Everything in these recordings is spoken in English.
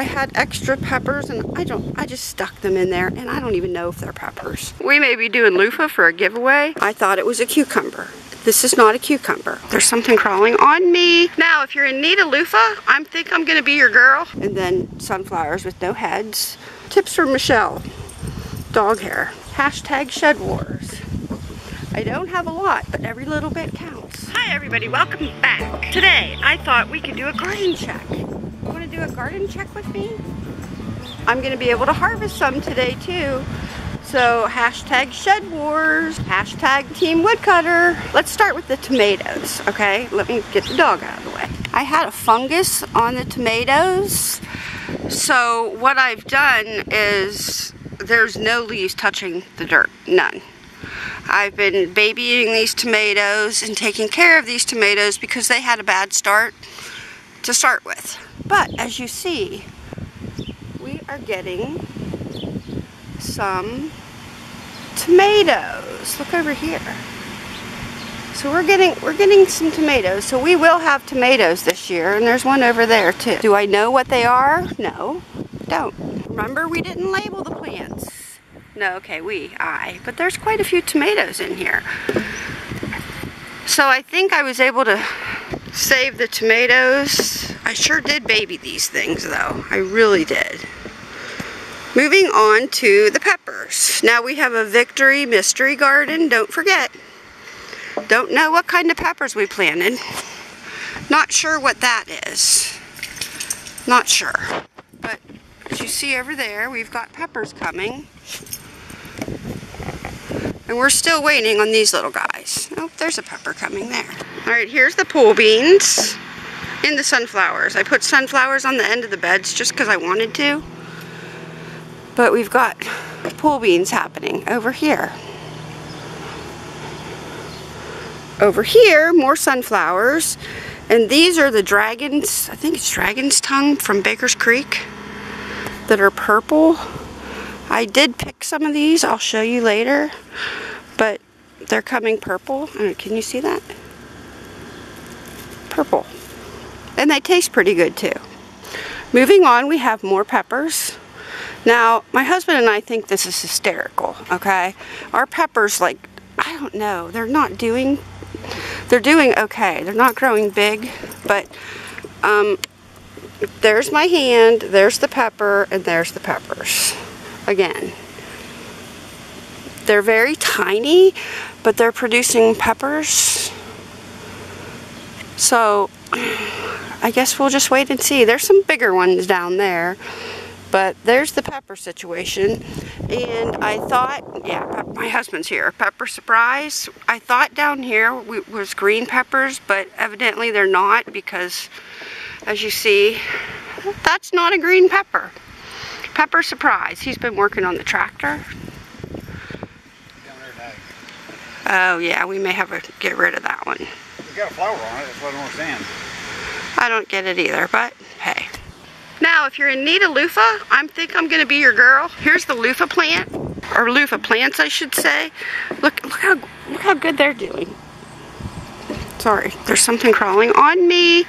I had extra peppers and I don't, I just stuck them in there and I don't even know if they're peppers. We may be doing loofah for a giveaway. I thought it was a cucumber. This is not a cucumber. There's something crawling on me. Now, if you're in need of loofah, I think I'm gonna be your girl. And then sunflowers with no heads. Tips from Michelle. Dog hair. Hashtag shed wars. I don't have a lot, but every little bit counts. Hi everybody, welcome back. Today, I thought we could do a garden check. Do a garden check with me? I'm gonna be able to harvest some today too. So hashtag shed wars, hashtag team woodcutter. Let's start with the tomatoes, okay? Let me get the dog out of the way. I had a fungus on the tomatoes. So what I've done is there's no leaves touching the dirt, none. I've been babying these tomatoes and taking care of these tomatoes because they had a bad start to start with. But as you see, we are getting some tomatoes. Look over here. So we're getting we're getting some tomatoes. So we will have tomatoes this year and there's one over there too. Do I know what they are? No. Don't. Remember we didn't label the plants. No, okay, we, I. But there's quite a few tomatoes in here. So I think I was able to save the tomatoes. I sure did baby these things though. I really did. Moving on to the peppers. Now we have a Victory Mystery Garden, don't forget. Don't know what kind of peppers we planted. Not sure what that is. Not sure. But as you see over there, we've got peppers coming. And we're still waiting on these little guys. Oh, there's a pepper coming there. All right, here's the pole beans in the sunflowers. I put sunflowers on the end of the beds just because I wanted to. But we've got pole beans happening over here. Over here, more sunflowers. And these are the dragons, I think it's dragon's tongue from Baker's Creek that are purple. I did pick some of these, I'll show you later. But they're coming purple. Can you see that? Purple. And they taste pretty good too. Moving on, we have more peppers. Now, my husband and I think this is hysterical, okay? Our peppers, like, I don't know, they're not doing, they're doing okay. They're not growing big, but um, there's my hand, there's the pepper, and there's the peppers. Again. They're very tiny, but they're producing peppers. So, I guess we'll just wait and see. There's some bigger ones down there. But there's the pepper situation. And I thought, yeah, my husband's here. Pepper surprise. I thought down here was green peppers, but evidently they're not because, as you see, that's not a green pepper. Pepper surprise. He's been working on the tractor. Oh yeah, we may have to get rid of that one. It's got a flower on it, that's what I don't understand. I don't get it either, but hey. Now, if you're in need of loofah, I think I'm gonna be your girl. Here's the loofah plant, or loofah plants, I should say. Look, look how, look how good they're doing. Sorry, there's something crawling on me.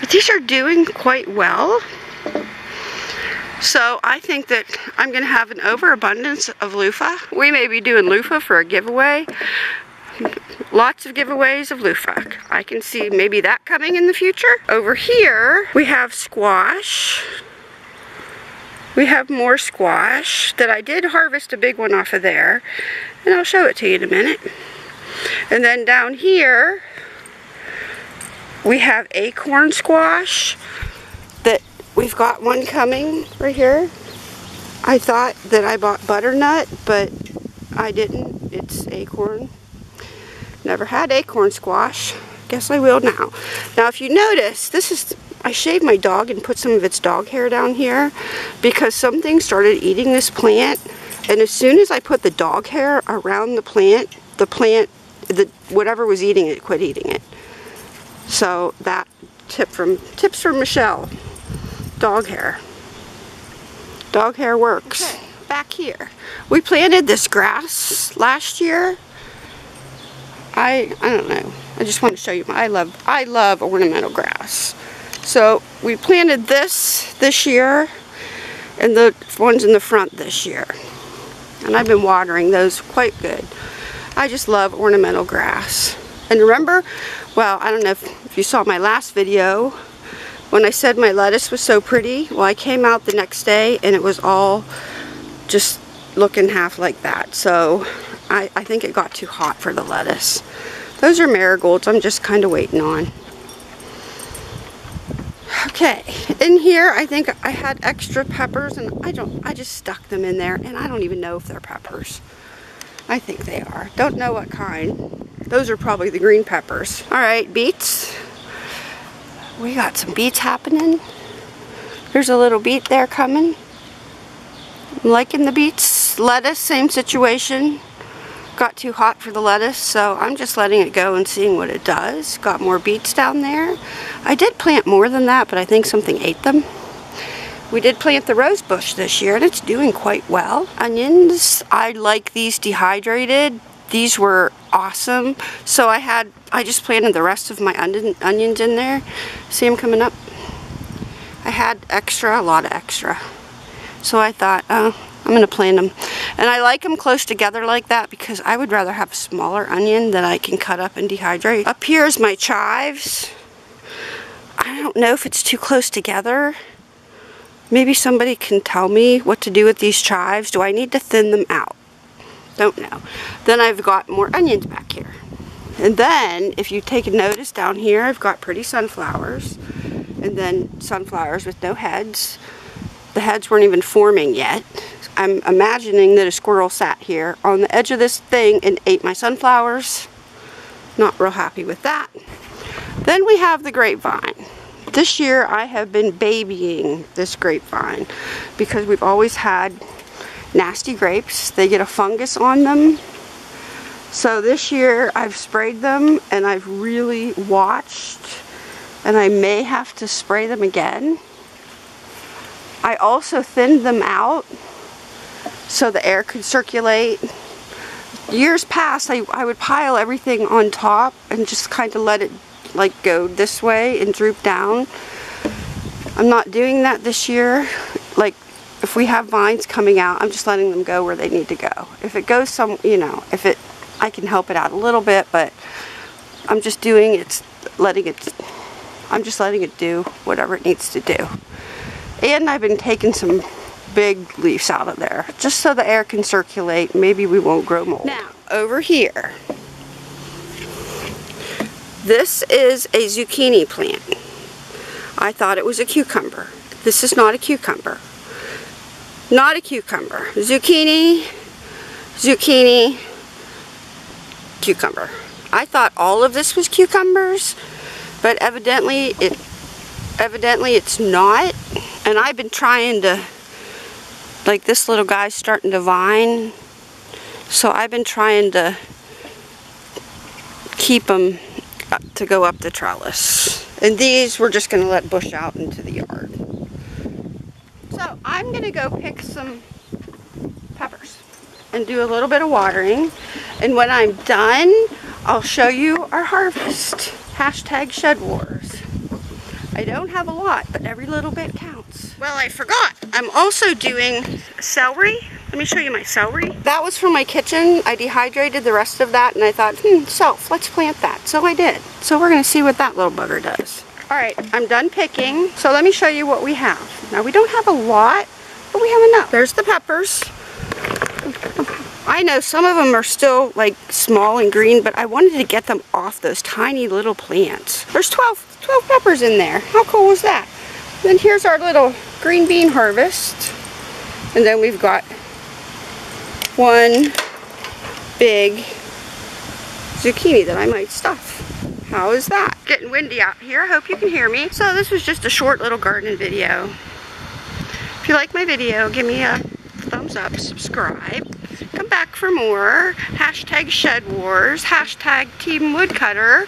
But these are doing quite well. So I think that I'm gonna have an overabundance of loofah. We may be doing loofah for a giveaway. Lots of giveaways of loofah. I can see maybe that coming in the future. Over here, we have squash. We have more squash that I did harvest a big one off of there. And I'll show it to you in a minute. And then down here, we have acorn squash we've got one coming right here. I thought that I bought butternut, but I didn't. It's acorn. Never had acorn squash. Guess I will now. Now if you notice, this is, I shaved my dog and put some of its dog hair down here because something started eating this plant. And as soon as I put the dog hair around the plant, the plant, the whatever was eating it, quit eating it. So that tip from, tips from Michelle. Dog hair. Dog hair works. Okay, back here. We planted this grass last year I, I don't know. I just want to show you. My, I love, I love ornamental grass. So we planted this this year and the ones in the front this year. And I've been watering those quite good. I just love ornamental grass. And remember, well, I don't know if, if you saw my last video, when I said my lettuce was so pretty, well, I came out the next day and it was all just looking half like that. So I, I think it got too hot for the lettuce. Those are marigolds I'm just kind of waiting on. Okay, in here I think I had extra peppers and I don't, I just stuck them in there and I don't even know if they're peppers. I think they are. Don't know what kind. Those are probably the green peppers. All right, beets. We got some beets happening. There's a little beet there coming. I'm liking the beets. Lettuce, same situation got too hot for the lettuce, so I'm just letting it go and seeing what it does. Got more beets down there. I did plant more than that, but I think something ate them. We did plant the rose bush this year, and it's doing quite well. Onions, I like these dehydrated. These were awesome. So I had, I just planted the rest of my onion, onions in there. See them coming up? I had extra, a lot of extra. So I thought, oh, I'm going to plant them. And I like them close together like that because I would rather have a smaller onion that I can cut up and dehydrate. Up here is my chives. I don't know if it's too close together. Maybe somebody can tell me what to do with these chives. Do I need to thin them out? Don't know. Then I've got more onions back here. And then, if you take notice down here, I've got pretty sunflowers. And then sunflowers with no heads. The heads weren't even forming yet. I'm imagining that a squirrel sat here on the edge of this thing and ate my sunflowers. Not real happy with that. Then we have the grapevine. This year I have been babying this grapevine because we've always had nasty grapes. They get a fungus on them. So this year I've sprayed them and I've really watched and I may have to spray them again. I also thinned them out so the air could circulate. Years past, I, I would pile everything on top and just kind of let it like go this way and droop down. I'm not doing that this year. If we have vines coming out, I'm just letting them go where they need to go. If it goes some, you know, if it, I can help it out a little bit, but I'm just doing it, letting it, I'm just letting it do whatever it needs to do. And I've been taking some big leaves out of there just so the air can circulate maybe we won't grow mold. Now over here this is a zucchini plant. I thought it was a cucumber. This is not a cucumber. Not a cucumber. Zucchini, zucchini, cucumber. I thought all of this was cucumbers, but evidently it evidently it's not. And I've been trying to like this little guy's starting to vine. So I've been trying to keep them to go up the trellis. And these we're just going to let bush out into the yard. So I'm going to go pick some peppers and do a little bit of watering. And when I'm done, I'll show you our harvest. Hashtag Shed Wars. I don't have a lot, but every little bit counts. Well, I forgot. I'm also doing celery. Let me show you my celery. That was from my kitchen. I dehydrated the rest of that and I thought, hmm, self, let's plant that. So I did. So we're gonna see what that little bugger does. All right, I'm done picking. So let me show you what we have. Now we don't have a lot, but we have enough. There's the peppers. I know some of them are still like small and green, but I wanted to get them off those tiny little plants. There's 12 12 peppers in there. How cool was that? Then here's our little green bean harvest. And then we've got one big zucchini that I might stuff. How is that? Getting windy out here. I hope you can hear me. So this was just a short little garden video. If you like my video, give me a thumbs up, subscribe. Come back for more. Hashtag Shed Wars. Hashtag Team Woodcutter.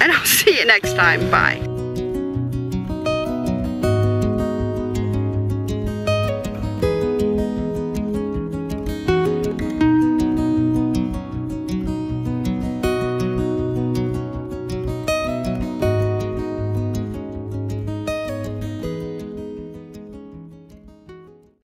And I'll see you next time. Bye.